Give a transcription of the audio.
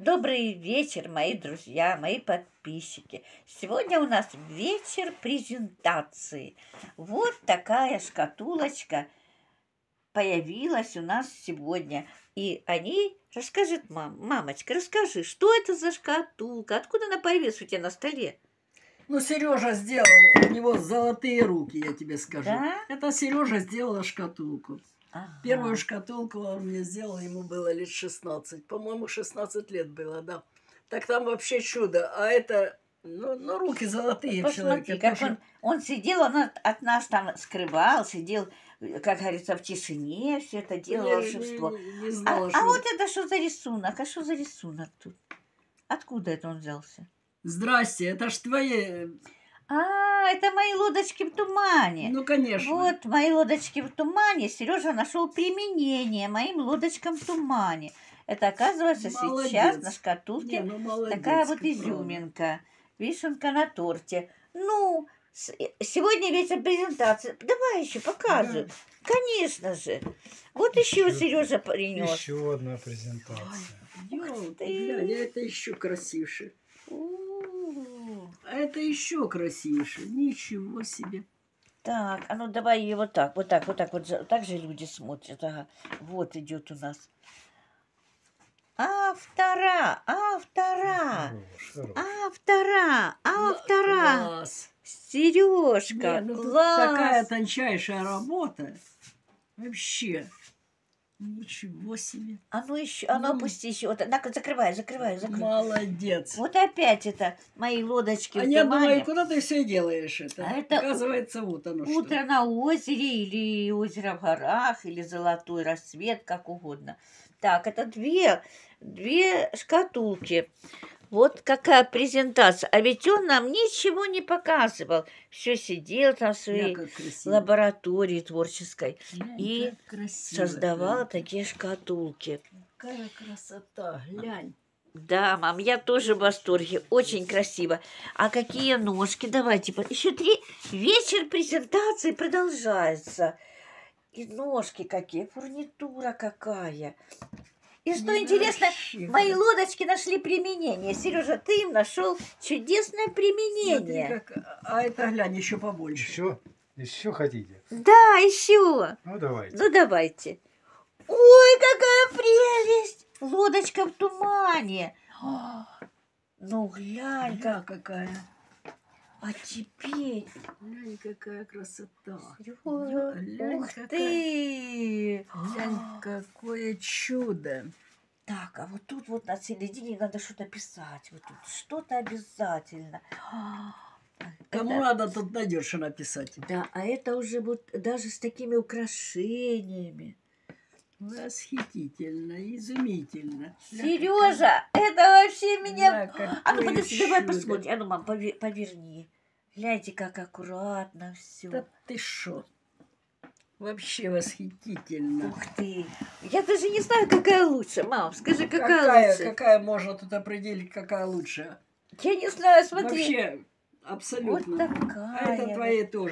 Добрый вечер, мои друзья, мои подписчики. Сегодня у нас вечер презентации. Вот такая шкатулочка появилась у нас сегодня. И о ней расскажет мам. Мамочка, расскажи, что это за шкатулка? Откуда она появилась у тебя на столе? Ну, Сережа сделал, у него золотые руки, я тебе скажу. Да? Это Сережа сделала шкатулку. Ага. Первую шкатулку он мне сделал, ему было лет 16. По-моему, 16 лет было, да. Так там вообще чудо. А это, ну, ну руки золотые Посмотри, человека. как тоже. он, он сидел, он от, от нас там скрывал, сидел, как говорится, в тишине, все это делал Не- волшебство. Не, не А, знала, а что- вот это что за рисунок? А что за рисунок тут? Откуда это он взялся? Здрасте, это ж твои... А, это мои лодочки в тумане. Ну, конечно. Вот мои лодочки в тумане. Сережа нашел применение моим лодочкам в тумане. Это оказывается сейчас Молодец. на шкатулке Не, ну, молодец, такая вот как правда. изюминка, вишенка на торте. Ну, с- сегодня вечер презентации. Давай еще показывай. Конечно же. Вот еще Еще- Сережа принес. Еще одна презентация. Ёлки, ты. глянь, а это еще красивше. У-у-у. А это еще красивше. Ничего себе. Так, а ну давай ее вот так, вот так, вот так, вот же- так же люди смотрят. Ага. Вот идет у нас. Автора, автора, автора, автора. Класс. Сережка, Не, ну класс. такая тончайшая работа. Вообще. Ничего себе. А ну еще, а ну М. опусти еще. Вот, так, закрывай, закрывай, закрывай. Молодец. Вот опять это мои лодочки а я думаю, куда ты все делаешь это? А это Оказывается, вот оно Утро на озере или озеро в горах, или золотой рассвет, как угодно. Так, это две, две шкатулки. Вот какая презентация. А ведь он нам ничего не показывал. Все сидел там в своей лаборатории творческой. Глянь, и красиво Создавал это. такие шкатулки. Какая красота, глянь. Да, мам, я тоже в восторге. Очень красиво. А какие ножки? Давайте. Еще три. Вечер презентации продолжается. И ножки какие, фурнитура какая. И что интересно, вообще мои лодочки нашли применение. Сережа, ты им нашел чудесное применение. Смотри, как... А это, глянь, еще побольше. Еще? Еще хотите? Да, еще. Ну, давайте. Ну, давайте. Ой, какая прелесть! Лодочка в тумане. А, Ну, глянь, Гля, как... какая. А теперь... Глянь, какая красота. Глянь, Ух какая. ты! Глянь, какое чудо. Так, а вот тут вот на середине надо что-то писать. Вот тут что-то обязательно. А, Кому это- надо, тут что написать. Да, а это уже вот даже с такими украшениями. Восхитительно, изумительно. Сережа, это вообще меня... Гля, А ну подожди, давай посмотрим. А ну, мам, пове- поверни. Гляньте, как аккуратно все. Да ты шо? Вообще восхитительно. Ух ты. Я даже не знаю, какая лучше. Мам, скажи, какая, Какая, лучше? какая можно тут определить, какая лучше? Я не знаю, смотри. Вообще, абсолютно. Вот такая. А это твои тоже.